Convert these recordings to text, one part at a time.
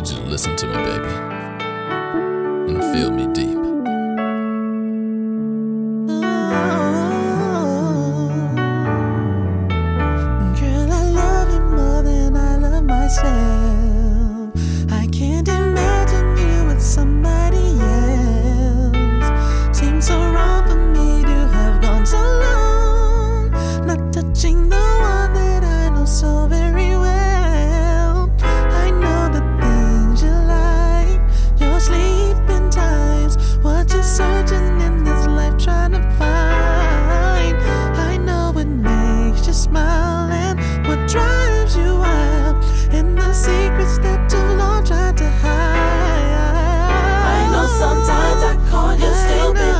need you to listen to me, baby, and feel me deep. Makes you smile and what drives you wild, and the secrets that you've long tried to hide. I know sometimes I call you stupid.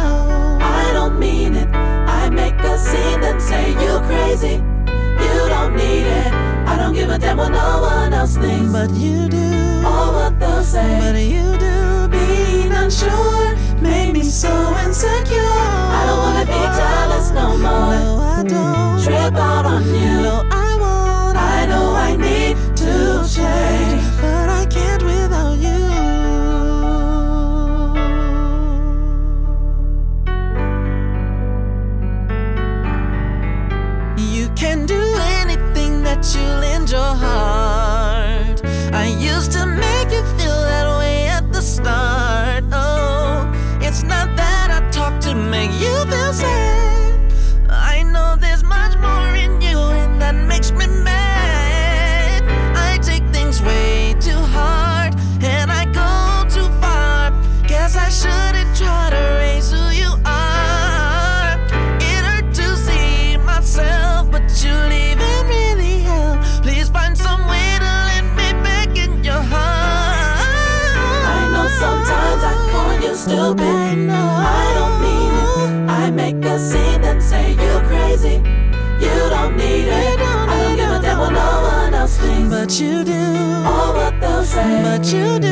I don't mean it. I make a scene then say you crazy. You don't need it. I don't give a damn what no one else thinks. But you do. All what they'll say. But you do being unsure stupid. I. I don't mean it. I make a scene then say you crazy. You don't need it. don't I don't give a damn what no one else thinks. But you do. Or what they'll say. But you do